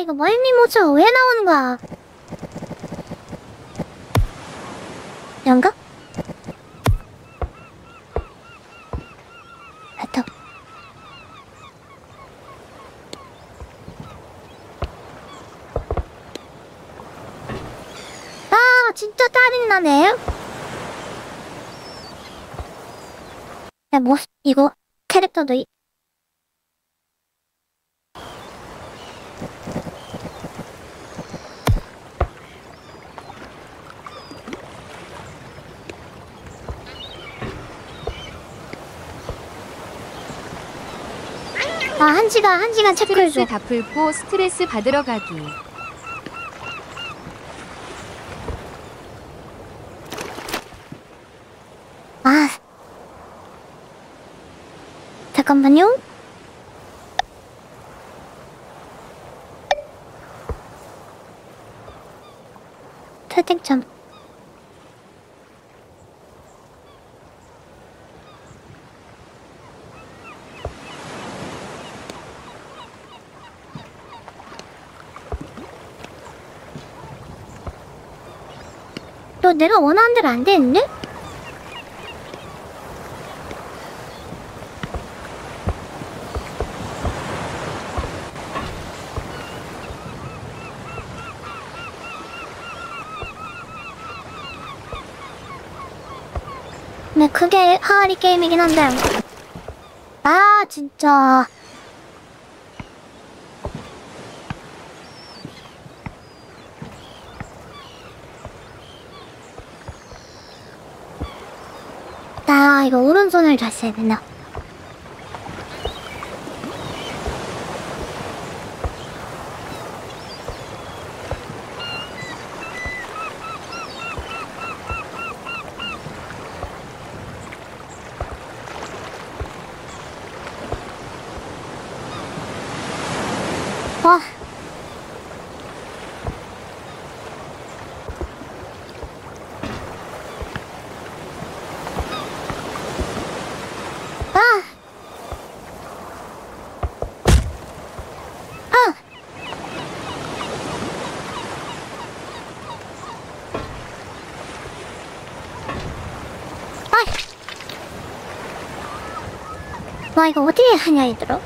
이거 멀미 모자 왜 나오는 거야? 연가? 됐다. 아, 진짜 짜증나네. 야, 뭐, 이거, 캐릭터도 이, 시간, 한 시간 체크해줘. 스트레스 다 풀고 스트레스 받으러 가기. 아. 잠깐만요. 채팅창. 너 내가 원하는 대로 안 되는데? 네, 그게 하하리 게임이긴 한데. 아, 진짜. 나 이거 오른손을 잤어야 되나? 와. 아. 아. 아이. 와 이거 어떻게 하냐 얘들아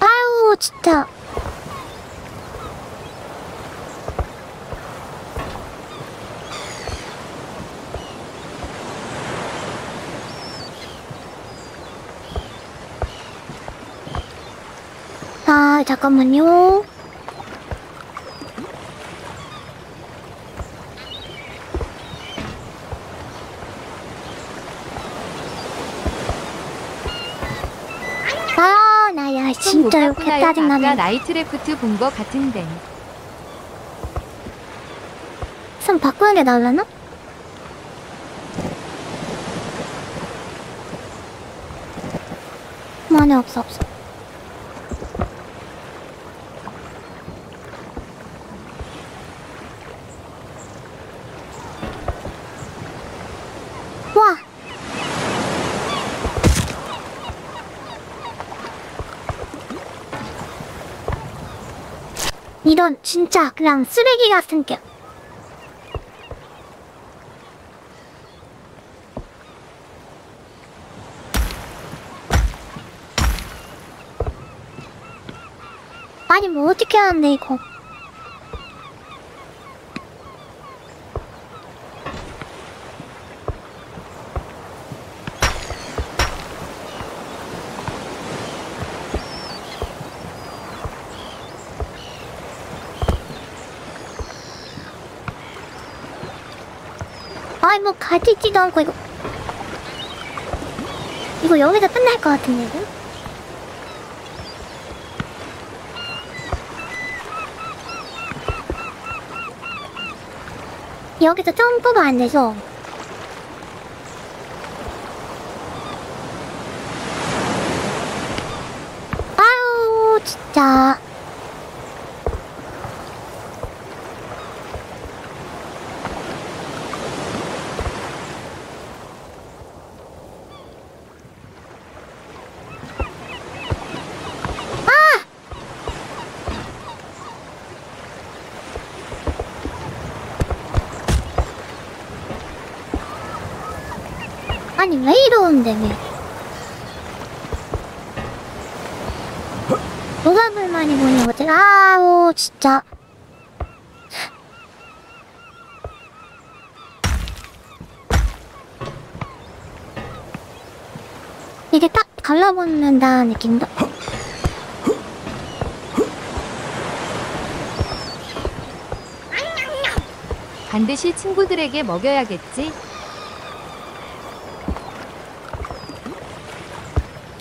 아유 진짜 아 잠깐만요 아 나야 진짜 이렇게 짜증나네 나이트래프트 본 거 같은데. 손 바꾸는 게 나을라나? 많이 없어 없어 와 이런 진짜 그냥 쓰레기 같은 게. 아니 뭐 어떻게 하는데 이거 뭐 가지지도 않고 이거 이거 여기서 끝날 것 같은데 이거? 여기서 점프가 안 돼서 아유 진짜 아니 왜 이러는데 왜? 누가 불만이 뭐냐 거지? 아우 진짜. 이게 딱 갈라붙는다 느낌도? 반드시 친구들에게 먹여야겠지.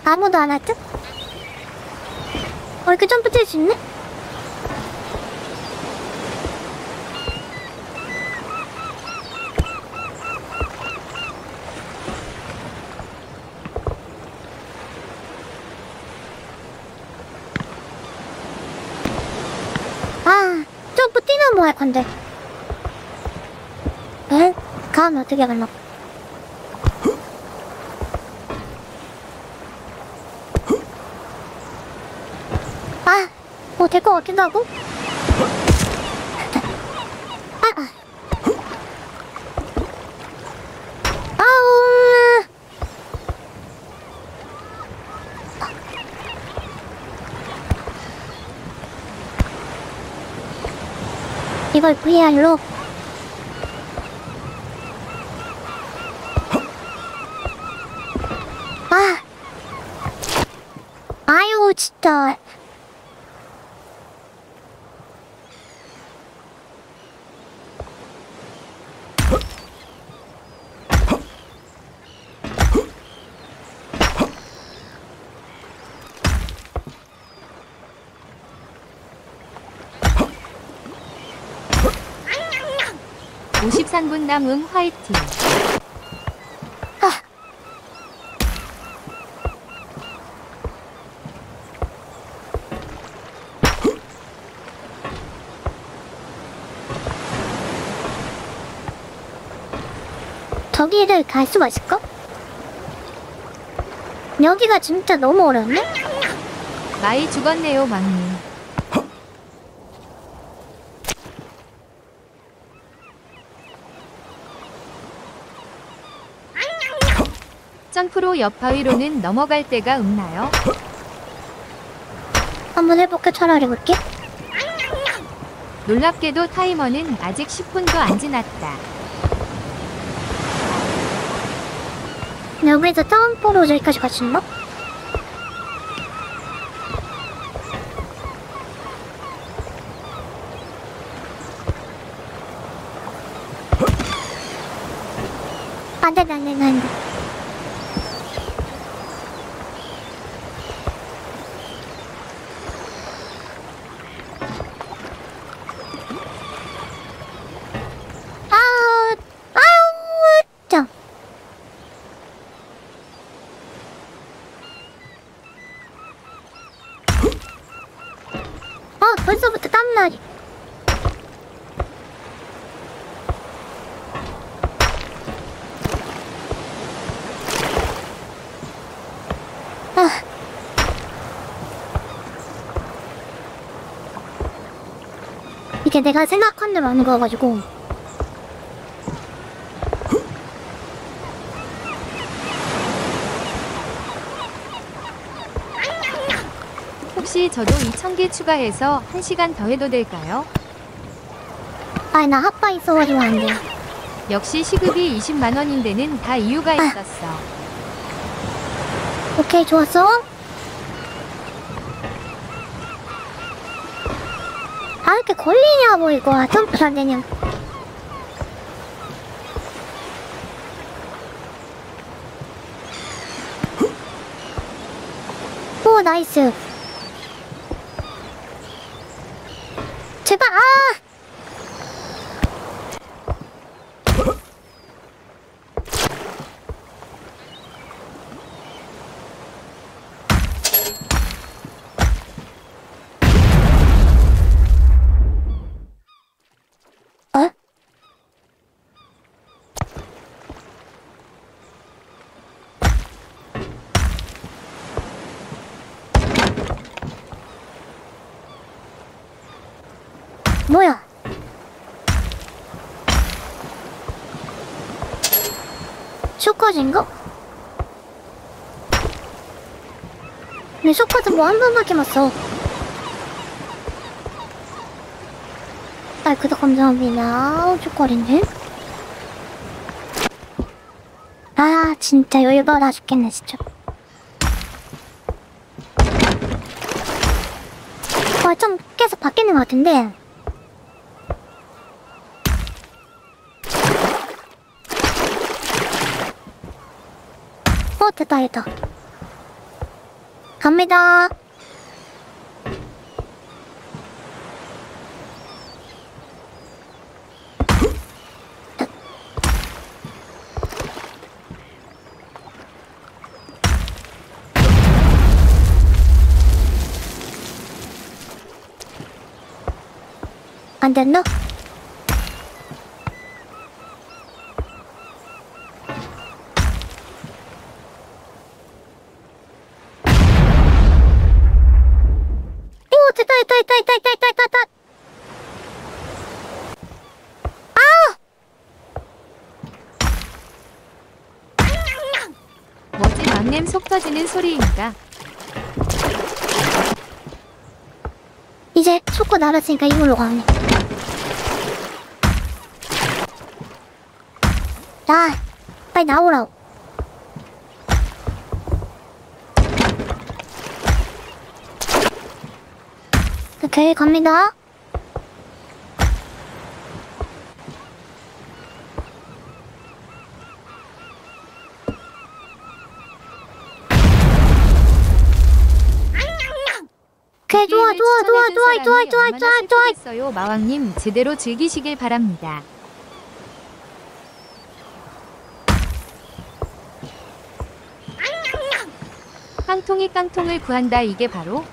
아무도 안 왔죠? 어 이렇게 점프 뛸수 있네? 아 점프 뛰면 뭐 할 건데 에? 가면 어떻게 갈라? 아, 하고. 아, 아. 아우. 이걸 VR로 아 아유 진짜 53분 남음 화이팅. 아. 저기를 갈 수가 있을까? 여기가 진짜 너무 어렵네? 많이 죽었네요, 막내. 3% 여파위로는 넘어갈 때가 없나요? 한번 해볼게 차라리 볼게 놀랍게도 타이머는 아직 10분도 안 지났다. 여기서 타운포로 저기까지 가시는 이게 내가 생각한 대로 하는 거가지고 혹시 저도 2,000개 추가해서 1시간 더 해도 될까요? 아니 나 핫바 있어가지고 안 돼 역시 시급이 20만 원인 데는 다 이유가 있었어. 오케이 좋았어 이렇게 걸리냐고 이거. 점프 잘 되냐 오 나이스 뭐야? 쇼커진가? 내 쇼커즈 뭐한 번밖에 맞어 아이 그도 감사합니다 쇼커린데? 아 진짜 열받아 죽겠네 진짜 아, 와좀 계속 바뀌는 것 같은데 伝えた。亀だー。And then no. 터지는 소리인가? 이제 초코 날았으니까 이걸로 가네. 자, 빨리 나오라고. 오케이, 갑니다. 오케이, 좋아, 좋아, 좋아, 좋아, 좋아, 좋아, 좋아, 좋아. 좋아. 마왕님 제대로 즐기시길 바랍니다. 깡통이 깡통을 구한다 이게 바로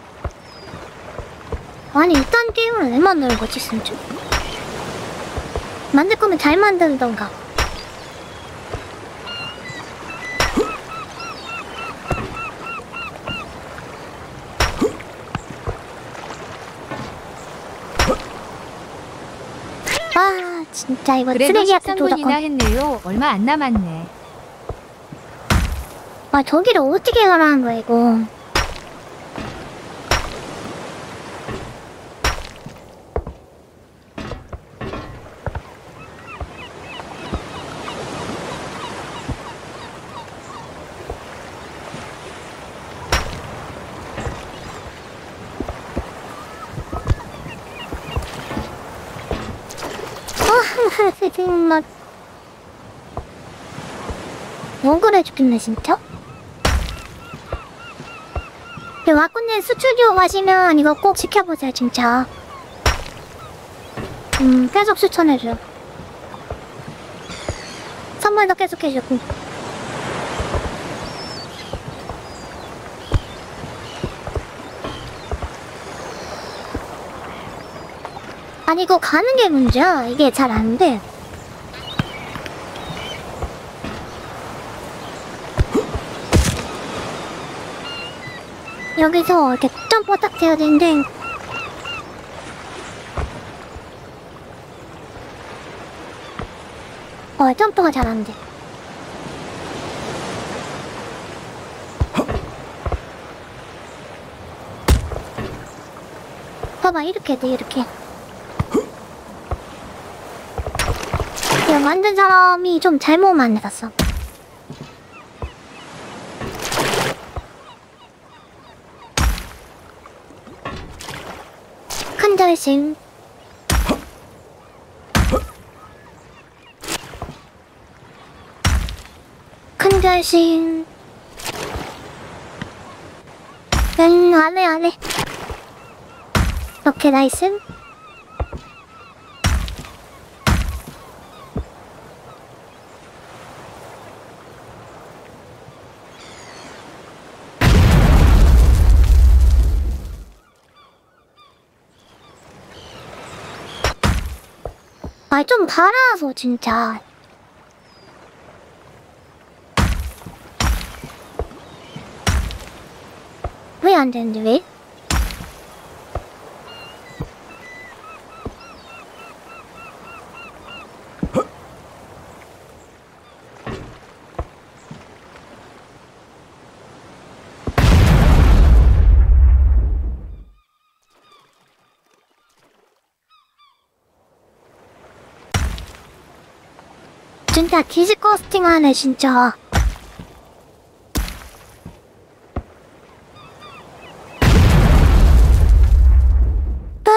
아니 이딴 게임을 왜 만드는 거지 진짜 만들 거면 잘 만들던가 아 진짜 이거 그래도 쓰레기 같은 13분이나 도덕권 했네요. 얼마 안 남았네. 아 저기를 어떻게 가라는 거야 이거 아 정말 억울해 죽겠네 진짜 네, 와꾸님 스튜디오 가시면 이거 꼭 지켜보세요, 진짜. 음, 계속 추천해줘요. 선물도 계속 해주고. 아니, 이거 가는 게 문제야. 이게 잘 안 돼. 여기서 이렇게 점프 딱 해야 되는데 어 점프가 잘 안 돼. 봐봐 이렇게 돼 이렇게. 만든 사람이 좀 잘못 만들었어. 返せ。큰결 심. 응, 안 해, 안 해. 이렇게 나이 스. 아, 좀 달아서, 진짜. 왜 안 되는데, 왜? 진짜 디스커스팅 하네, 진짜. 또?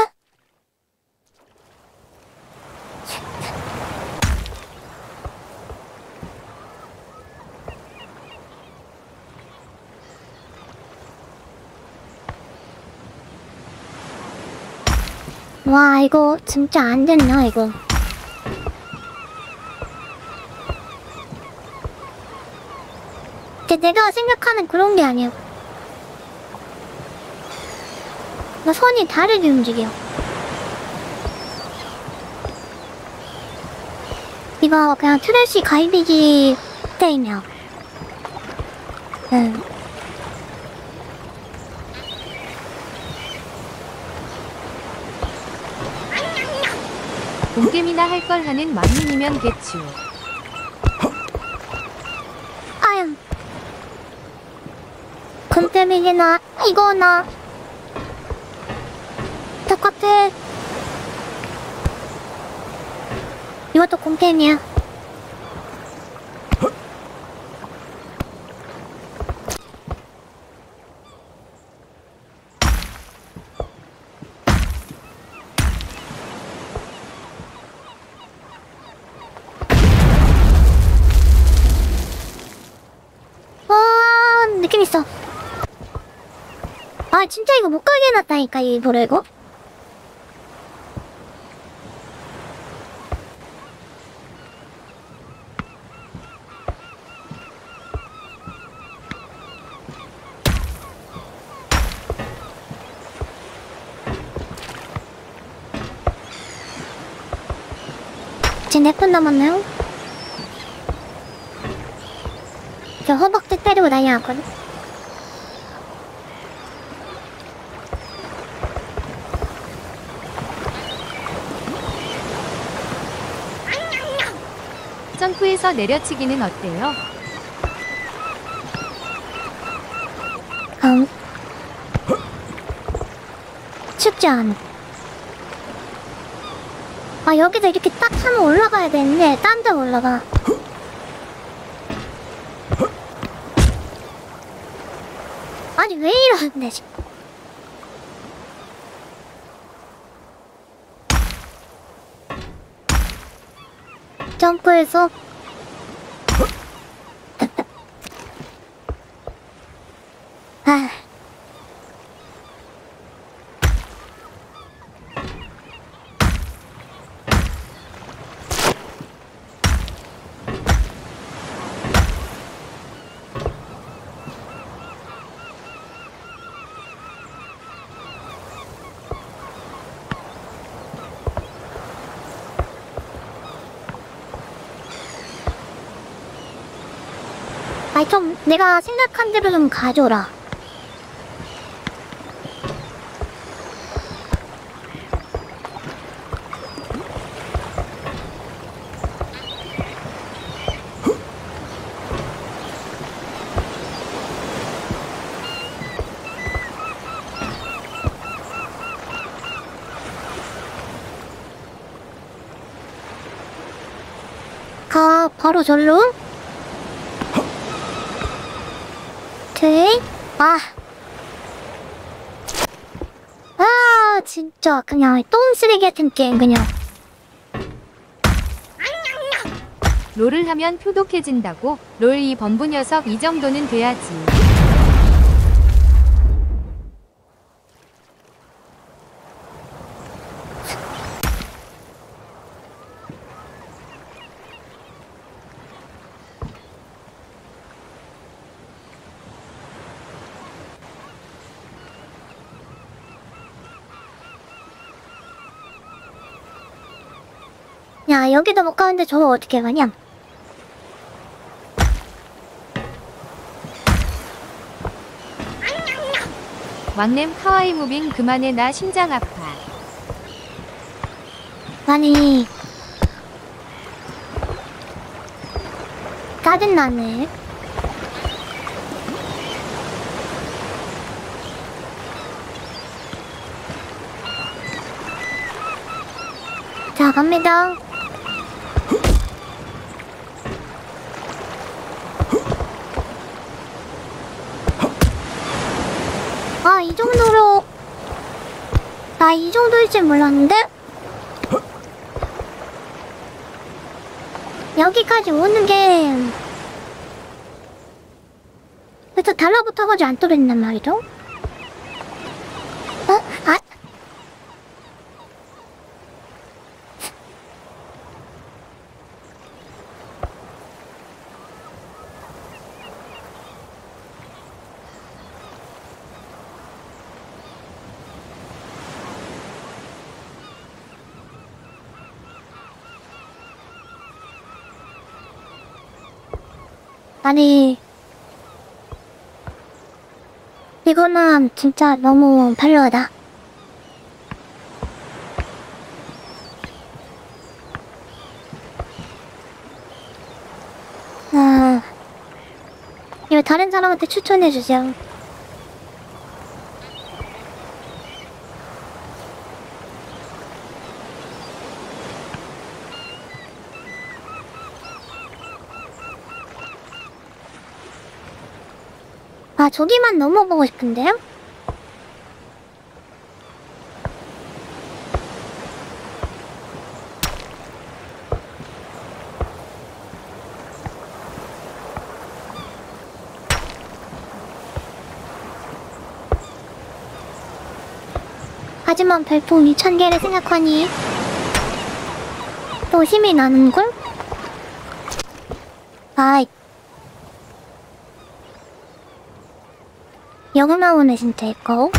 와, 이거 진짜 안 됐나, 이거. 근데 내가 생각하는 그런 게 아니야. 나 손이 다르게 움직여. 이거 그냥 트래시 가이비기 때이면. 응. 봄게임이나 할 걸 하는 만민이면. 아유. 금때밀이나 이거나 똑같아. 이것도 공템이야. 와 느낌 있어. 아 진짜 이거 못 가게 해놨다니까 이거. 이제 네분 남았나요? 저 허벅지 때리고 다녀왔거든. 점프에서 내려치기는 어때요? 음. 춥지 않아. 아, 여기서 이렇게 딱 하면 올라가야 되는데, 딴 데 올라가. 아니, 왜 이러는데, 지금. 점프해서 아. 아니 좀 내가 생각한 대로 좀 가줘라. 가 바로 절로. 오케이. 아. 아, 진짜 그냥 똥 쓰레기 같은 게임 그냥. 롤을 하면 표독해진다고? 롤 이 범부 녀석 이 정도는 돼야지. 야, 여기도 못 가는데 저거 어떻게 가냐? 왕냄 카와이 무빙 그만해 나 심장 아파. 아니. 짜증나네. 자, 갑니다. 줄 몰랐는데? 여기까지 오는 게 그래서 달라붙어가지고 안 떨어진단 말이죠? 어? 아 아니 이거는 진짜 너무 별로다. 아, 이거 다른 사람한테 추천해 주세요. 아, 저기만 넘어보고 싶은데요? 하지만 별풍 2,000개를 생각하니 또 힘이 나는걸? 아이 여기 나오네 진짜 이거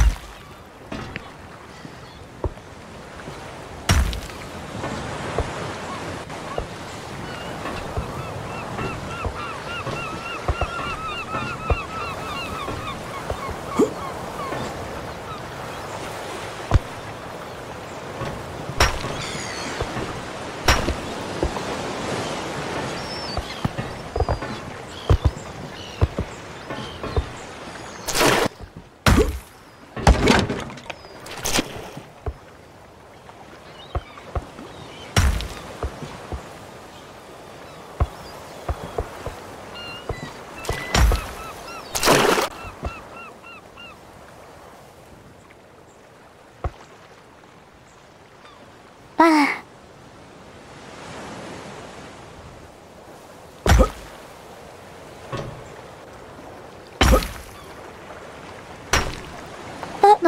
아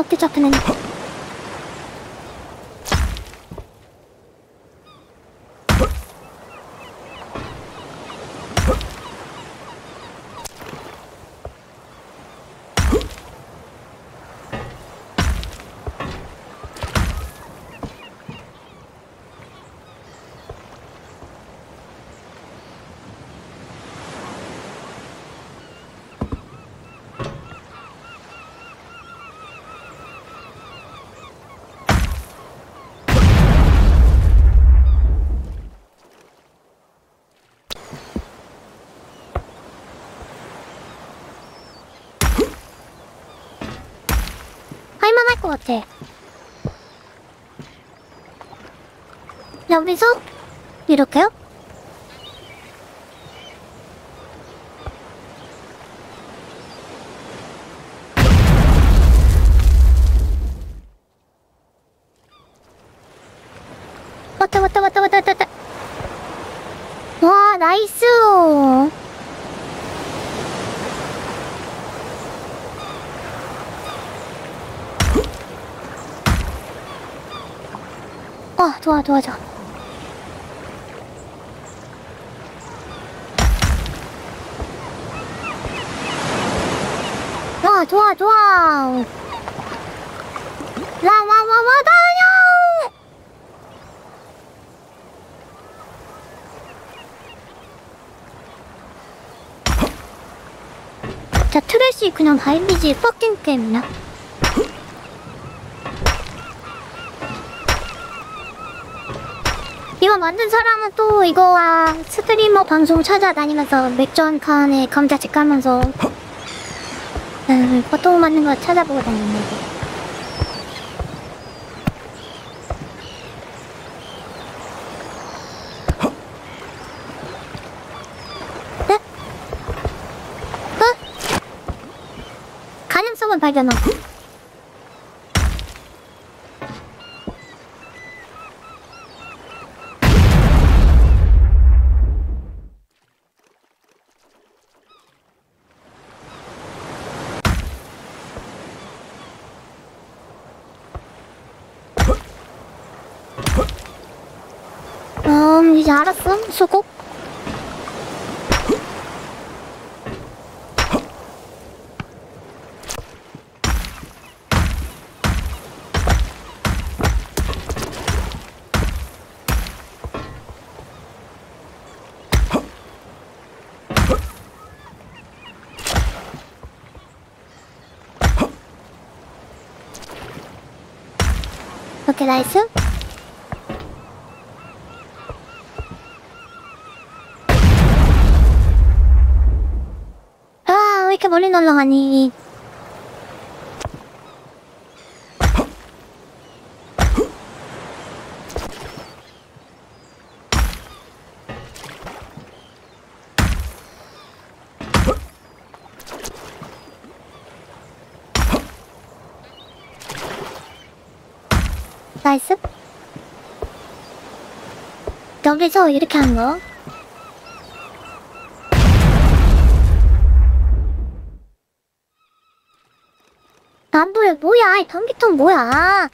어? 넉대 잡히네 같아 여기서 이렇게요? 왔다 왔다 왔다 왔다 왔다 왔다 와 나이스 아 좋아 좋아 좋아 좋아. 와와와와 다녀! 자 트래시 그냥 달리지 퍼킹 게임이야 이거 만든 사람은 또 이거와 스트리머 방송 찾아다니면서 맥주 한 칸에 감자칩 까면서 음, 보통 맞는 거 찾아보고 다니는 거. 네? 어? 가능성을 발견하고 알았어. 수고. 오케이, 나 이렇게 멀리 날아가니? 나이스. 여기서 이렇게 하는 거. 안 보여. 뭐야? 이 전기통 뭐야?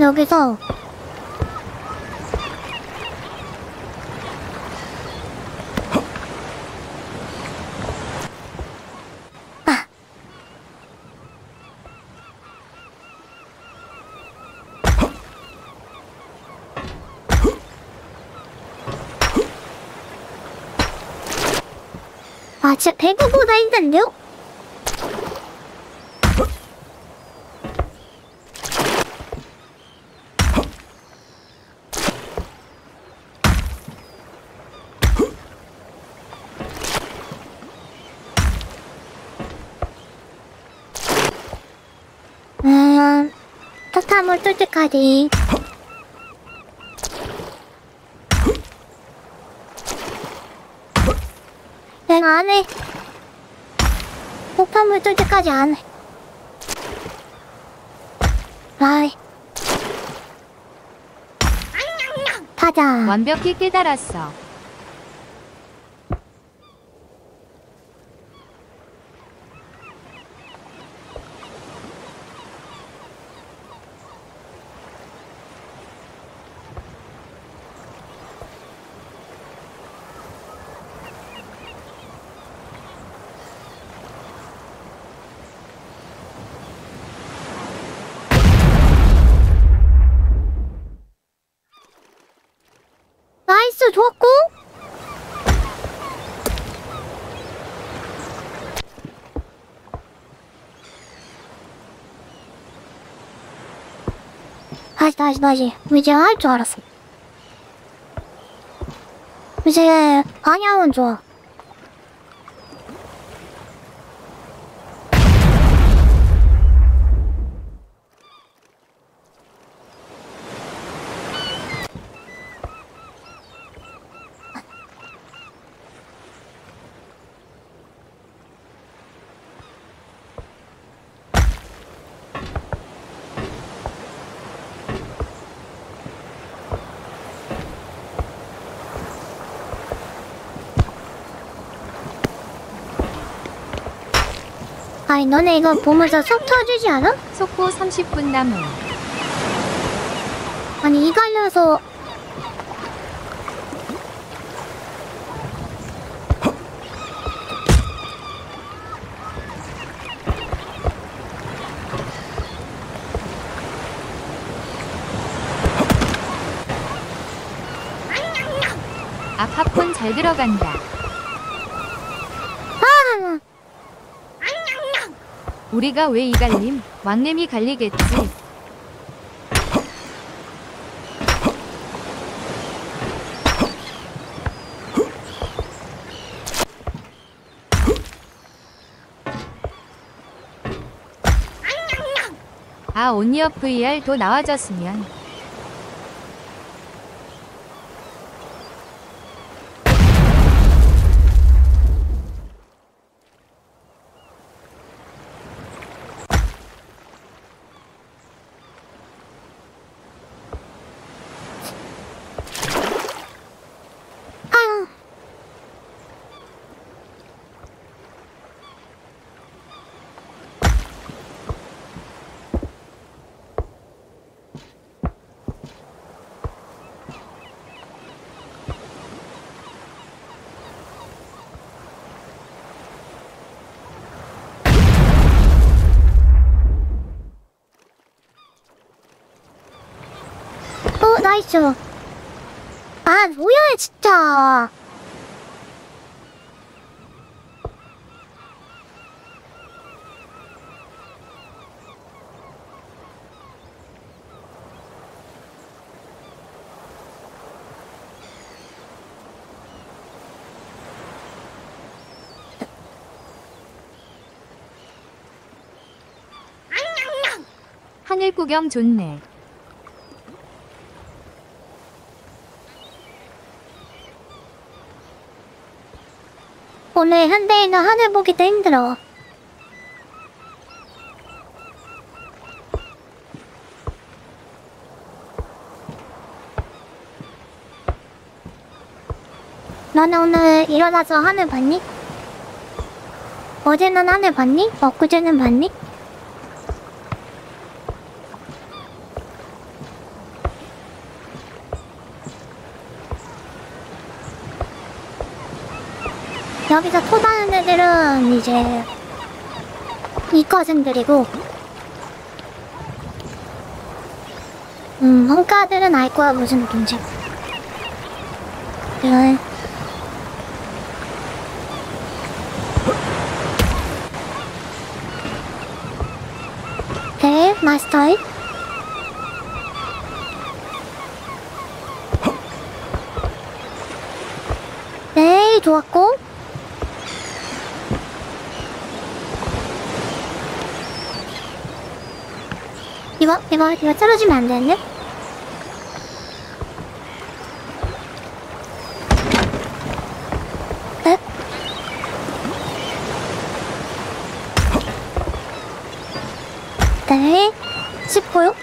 여기서 아, 진짜 배구보다 힘든데요? 음, 타타물 뜰 때까지. 내가 안 해. 폭탄물 뜰 때까지 안 해. 아이. 타자. 완벽히 깨달았어. 나이스, 좋았고. 다시, 다시, 다시. 이제 할 줄 알았어. 이제 방향은 좋아. 아니, 너네 이거 보면서 속 터지지 않아? 속보 30분 남음. 아니, 이 갈려서. 아팝콘 잘 들어간다. 아! 우리가 왜 이 갈림? 왕냄이 갈리겠지. 아 온리어 VR도 나와줬으면 나이스. 아, 뭐야, 진짜. 하늘 구경 좋네. 오늘 현대인은 하늘 보기도 힘들어. 너는 오늘 일어나서 하늘 봤니? 어제는 하늘 봤니? 엊그제는 봤니? 여기서 토다는 애들은 이제 이과생들이고 음 헝가들은 알 거야 무슨 느낌인지. 네. 네 마스터이 네 좋았고 이거 이거 이거 떨어지면 안 되는데? 에? 네, 씹고요.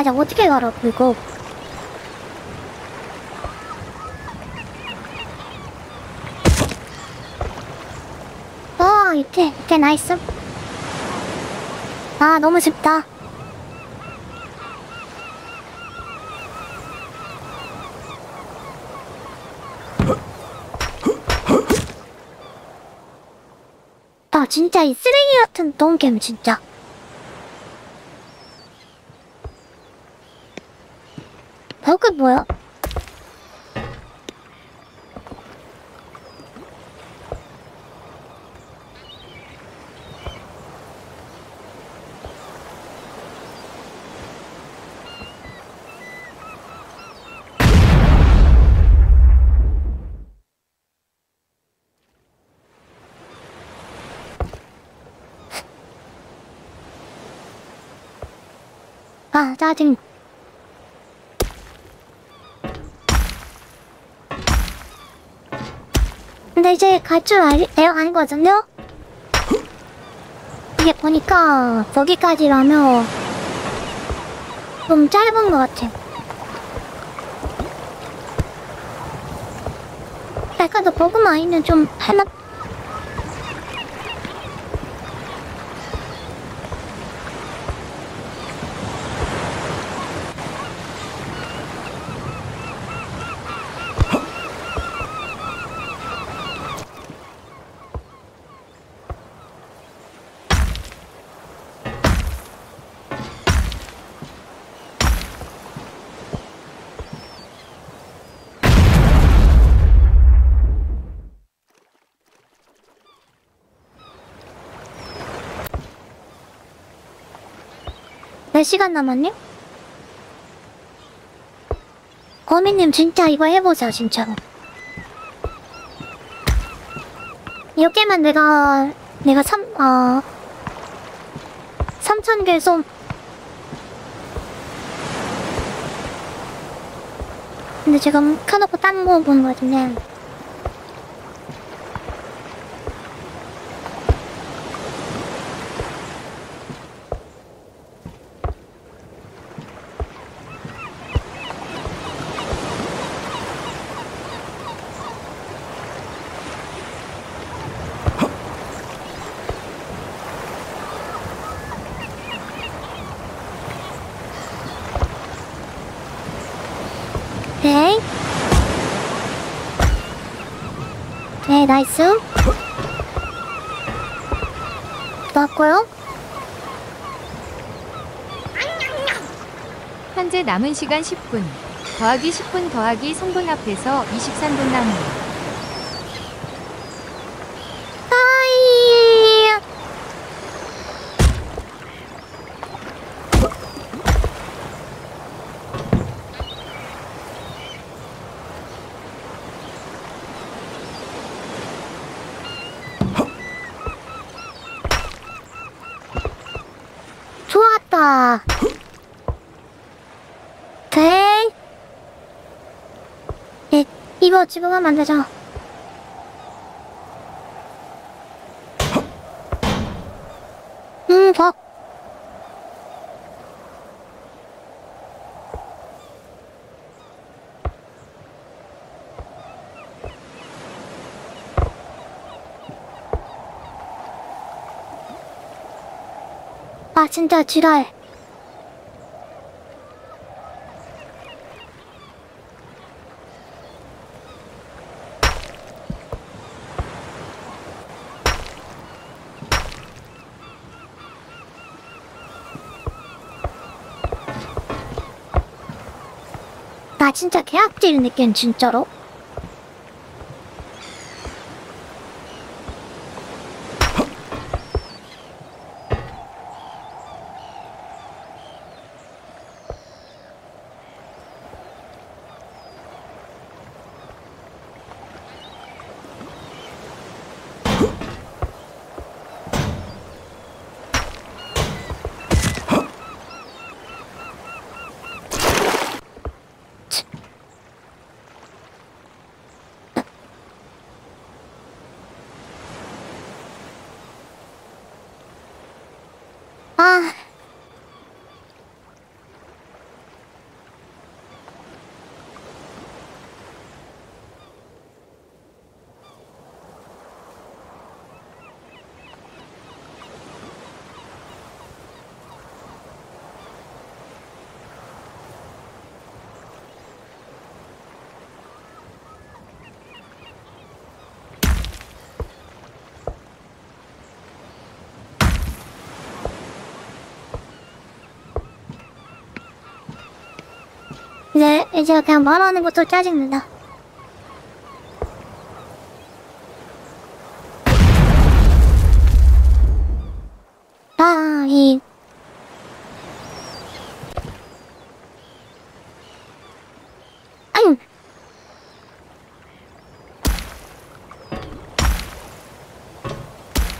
맞아, 어떻게 가라, 이거. 와, 이때, 이때 나이스. 아, 너무 쉽다. 아, 진짜 이 쓰레기 같은 똥겜, 진짜. 벽은 뭐야? 아, 짜증. 근데 이제 갈 줄 알거든요? 이게 보니까 거기까지라면 좀 짧은 것 같아. 약간 더 마이는 좀 할만. 몇 시간 남았니? 거미님 진짜 이거 해보자 진짜로 이렇게만 내가 내가 삼.. 어.. 3천개 솜 근데 지금 켜놓고 딴 거 보는 거 같은데 오케이 나이스 나왔고요 현재 남은 시간 10분. 더하기 10분 더하기 성분 앞에서 23분 남음. 하이 좋았다 돼 예, 이거 지금 하면 안 되죠 음, 벅. 아, 진짜 지랄. 진짜 계약질 느낌, 진짜로. 이제, 이제 그냥 말하는 것도 짜증난다. 아, 이. 아유.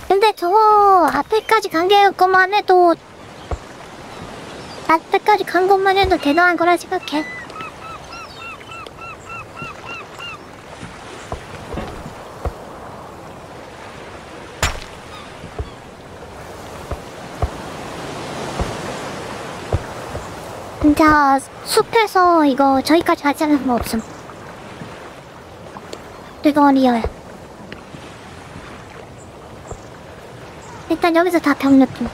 근데 저거 앞에까지 간 게였구만 해도 앞에까지 간 것만 해도 대단한 거라 생각해. 진짜 숲에서 이거 저기까지 가지 않는 거 없음. 이거 리얼. 일단 여기서 다 병 느낌.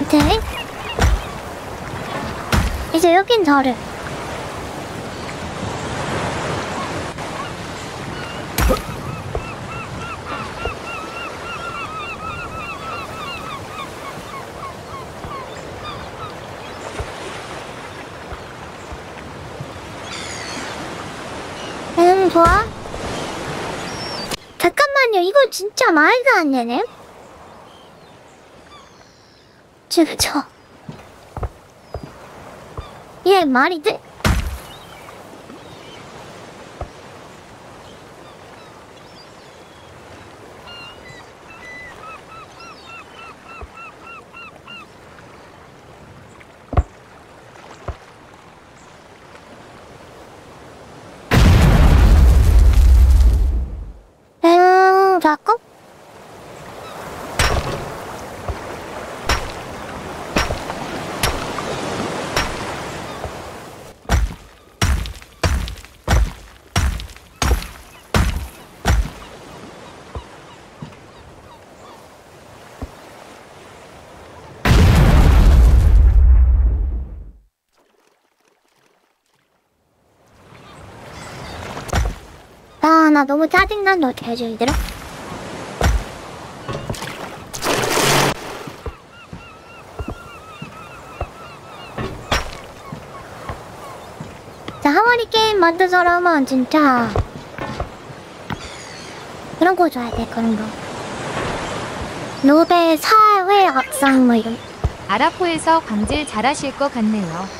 이제 이제 여긴 저를 음 좋아 잠깐만요 진짜 말도 안 되네 지금 저얘 말이 돼? 응, 자꾸? 아, 나 너무 짜증난다. 어떻게 하지, 얘들아? 자, 하모니 게임 만든 사람은 진짜 그런 거 줘야 돼, 그런 거. 노벨 사회 악상 뭐 이런. 아라포에서 광질 잘하실 것 같네요.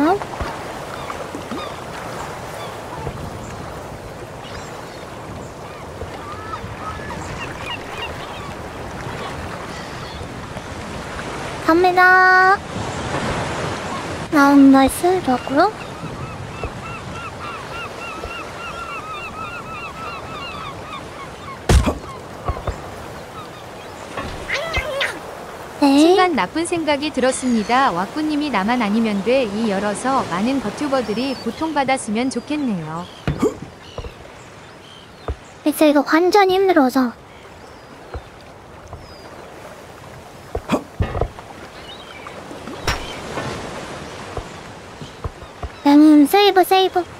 요. 네, 왜 인지 잘해요? 잘까요? 갑니다. 나온 나이스 좋았고요. 네. 순간 나쁜 생각이 들었습니다. 왁구님이 나만 아니면 돼. 이 열어서 많은 버튜버들이 고통받았으면 좋겠네요. 그래서 이거 완전 힘들어서. 음, 세이브, 세이브.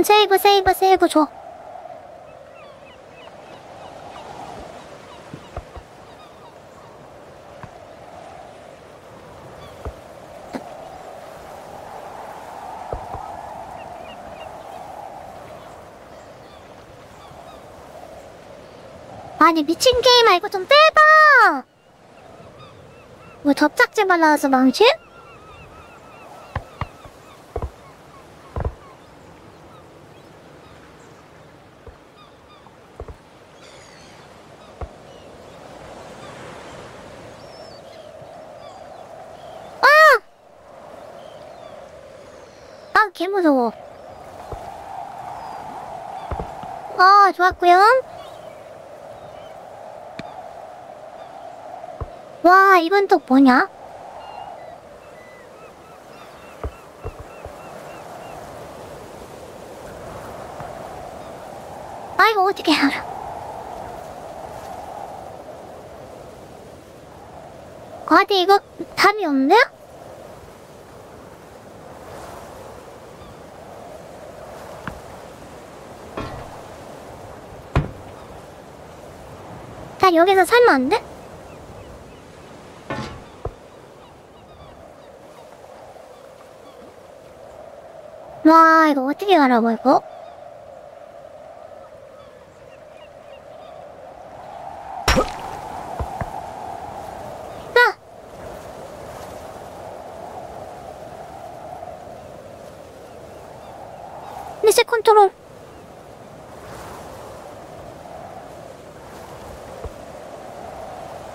나는 세이브, 세이브, 세이브 줘. 아니 미친 게임 말고 좀 빼봐. 뭐 접착제 발라서 망치? 아, 개 무서워. 아, 좋았고요. 와, 이건 또 뭐냐? 아, 이거 어떻게 알아? 아니, 이거 답이 없네? 나 여기서 살면 안 돼? 와, 이거 어떻게 알아봐, 이거? 아! 리셋 컨트롤.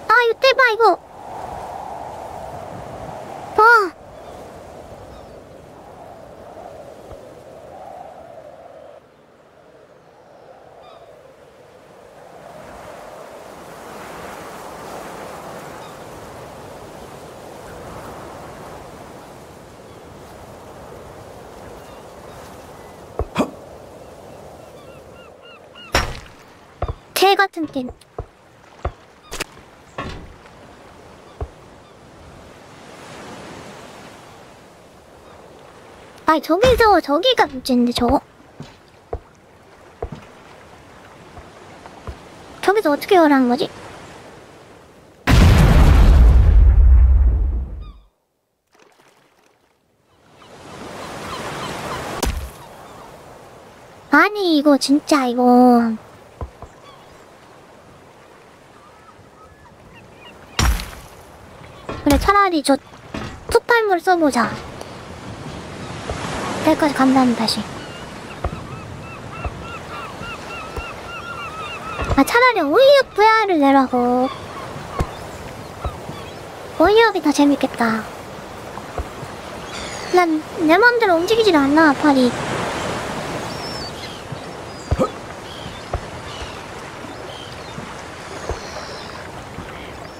아, 이거. 와. 개 같은 게 아니 저기서 저기가 문제인데 저거? 저기서 어떻게 열하는 거지? 아니 이거 진짜 이거. 그래 차라리 저 투팔물 써보자. 여기까지 간다면 다시. 아 차라리 오이업 VR을 내라고. 오이업이 더 재밌겠다. 난내 맘대로 움직이질 않아 팔이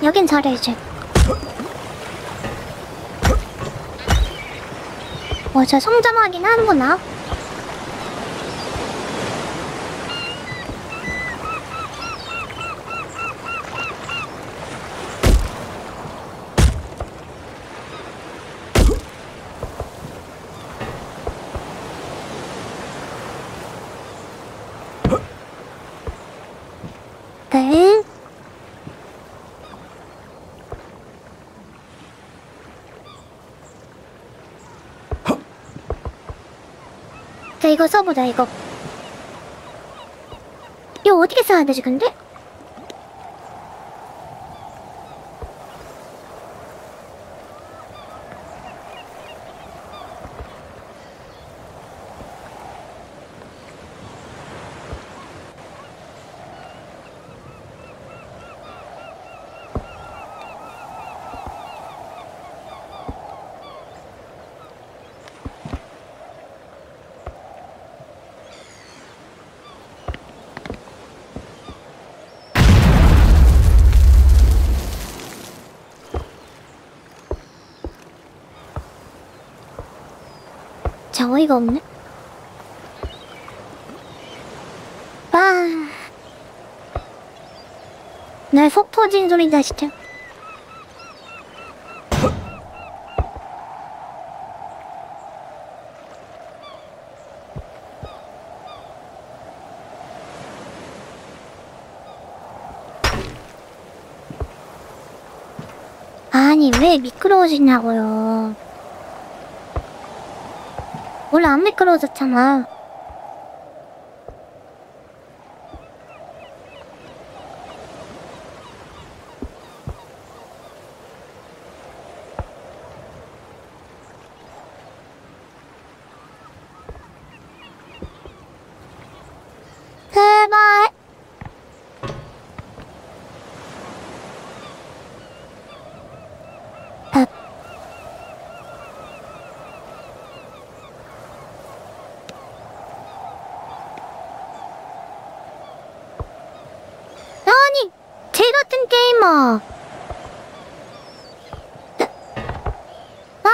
여긴 잘해 이제 뭐저 성장 하긴 하는구나 네. 자, 이거 써보자, 이거. 이거 어떻게 써야 되지, 근데? 자, 어이가 없네. 아. 내속 터진 소리다, 진짜. 아니, 왜 미끄러워지냐고요. 원래 안 미끄러워졌잖아. 제발. 아, 아니, 쟤 같은 게이머. 아.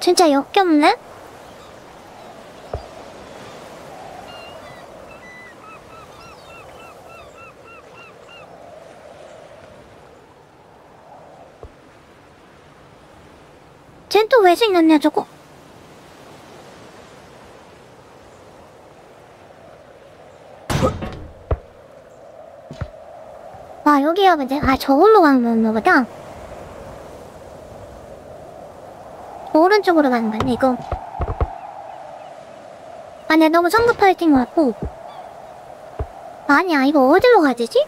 진짜 역겹네? 쟨 또 왜 생겼냐 저거? 아 여기야 근데 아 저걸로 가는 거보다 오른쪽으로 가는 거네 이거 아니야 너무 성급하게 뛴것 같고 아니야 이거 어디로 가야 되지?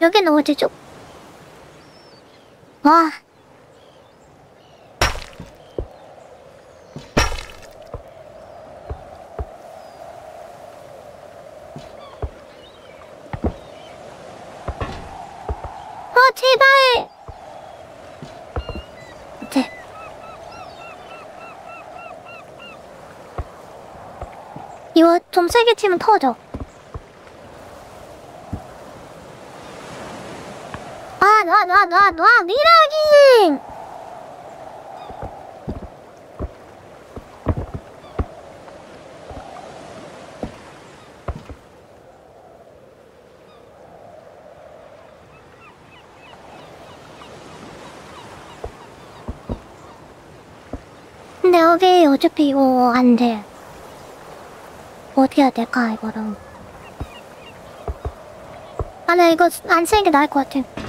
여기는 어디죠? 와. 아, 제발! 네. 이거 좀 세게 치면 터져. あのあのあリラギン근데 여기 어차피 이거 안 돼. 어디야될 까, 이거 를. 아, 나 이거 안 쓰는 게 나을 것 같 아.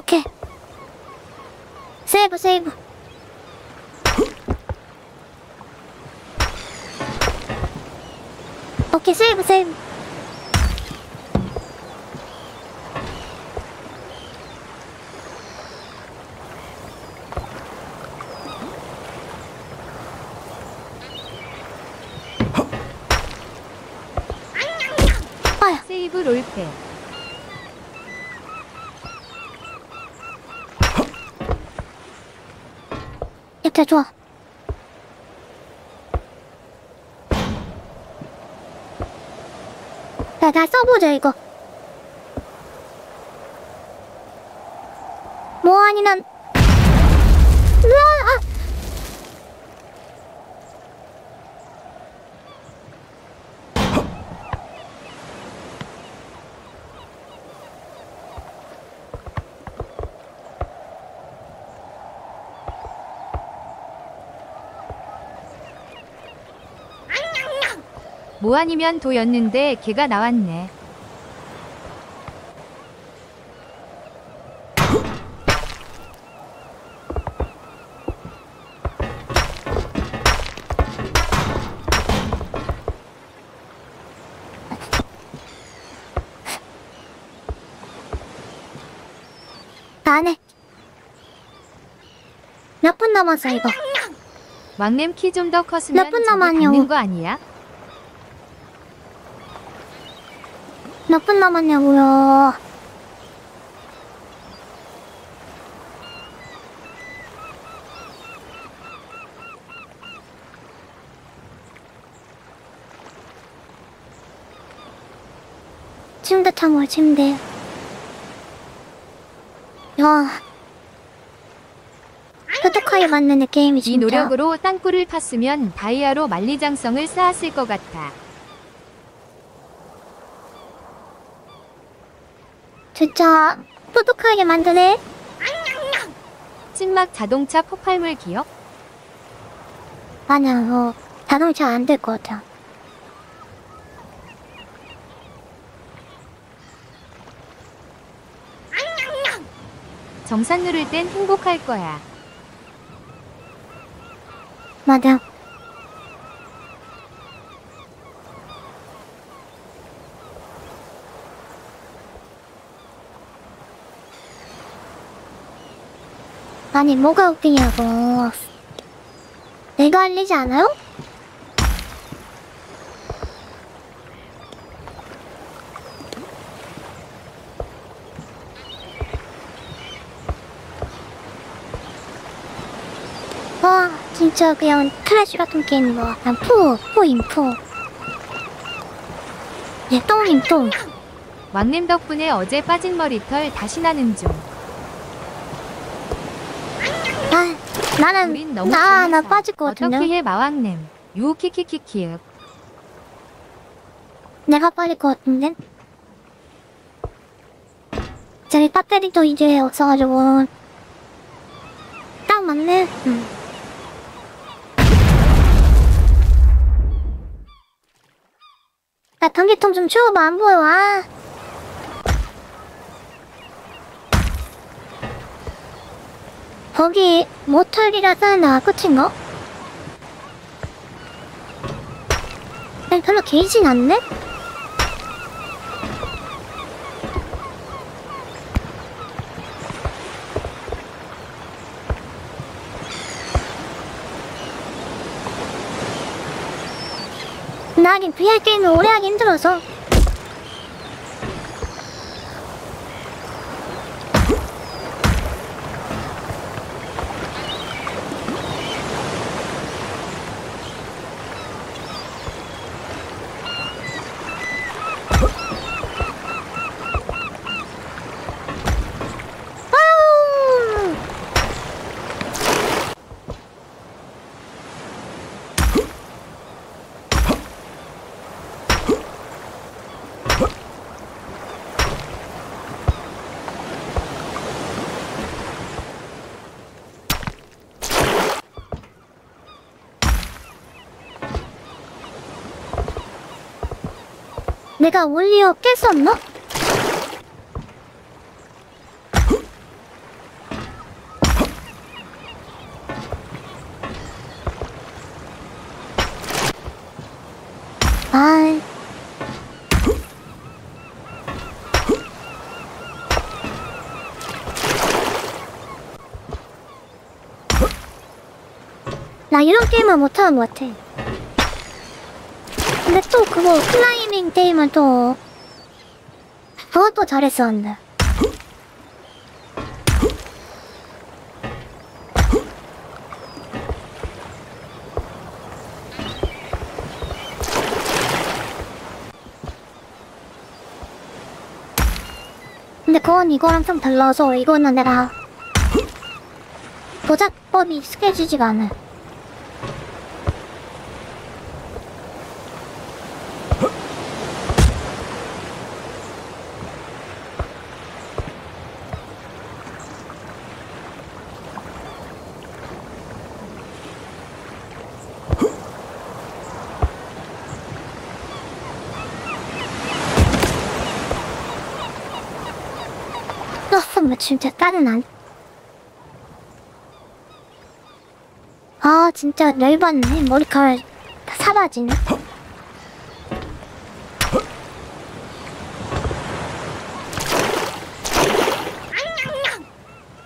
오케이. 세이브, 세이브. 오케이, 세이브, 세이브. 아야, 세이브 롤패. 야, 좋아. 야, 나 써보자, 이거. 뭐 아니면, 으아, 아. 뭐 아니면 도였는데 걔가 나왔네. 안 해. 몇 분 남았어, 이거. 왕냄 키 좀 더 컸으면 남았냐고. 닿는 거 아니야? 몇 분 남았냐고요. 침대 참고 침대. 야. 똑똑하게 만드는 게임이 이 진짜. 노력으로 땅굴을 팠으면 다이아로 만리장성을 쌓았을 것 같아. 진짜 똑똑하게 만드네. 찐막 자동차 폭발물 기억? 아니야, 어, 자동차 안 될 것 같아. 정산 누를 땐 행복할 거야. 맞아. 아니, 뭐가 웃기냐고. 내가 알리지 않아요? 와, 진짜 그냥 클래시 같은 게임인 것 같아. 푸, 푸임, 푸. 예, 똥임, 똥. 왕냄 덕분에 어제 빠진 머리털 다시 나는 중. 아, 나는, 나, 나. 빠질 것 같은데. 어떻게 해 마왕냄. 유키키키키. 내가 빠질 것 같은데? 저기 배터리도 이제 없어가지고. 딱 맞네. 응. 야, 전기통 좀 치워봐, 안 보여, 아. 거기 모텔이라 쓰는데 끝인가? 별로 길진 않네? 나긴 VR 게임을 오래 하기 힘들어서 내가 올리어 깼었나? 아, 나 이런 게임을 못하는 것 같아. 그거 클라이밍 게임은 또 그것도 잘했었는데. 근데 그건 이거랑 좀 달라서 이거는 내가 조작법이 익숙해지지가 않아. 떴으면 진짜 다른 안. 아 진짜 열받네 머리카락 다 사라지네.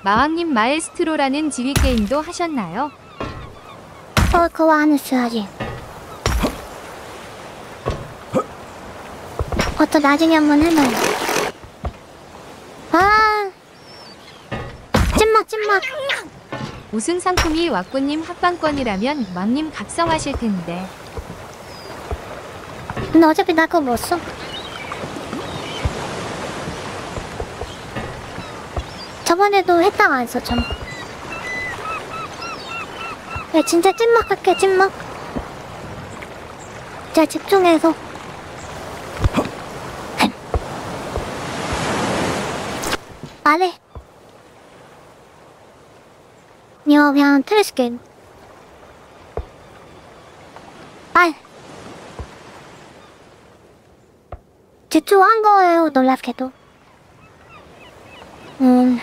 마왕님 마에스트로라는 지휘 게임도 하셨나요? 어 그거 안 했어 아직. 어또 나중에 한번 해봐요. 아 찐막 찐막. 우승 상품이 왁구님 합방권이라면 왕님 각성하실 텐데. 근데 어차피 나 그거 못 써. 저번에도 했다가 안 썼잖아. 야, 진짜 찐막 할게, 찐막. 진짜 집중해서. 말해. 이거 그냥 트래시 게임. 말. 제초한 거예요, 놀랍게도. 음,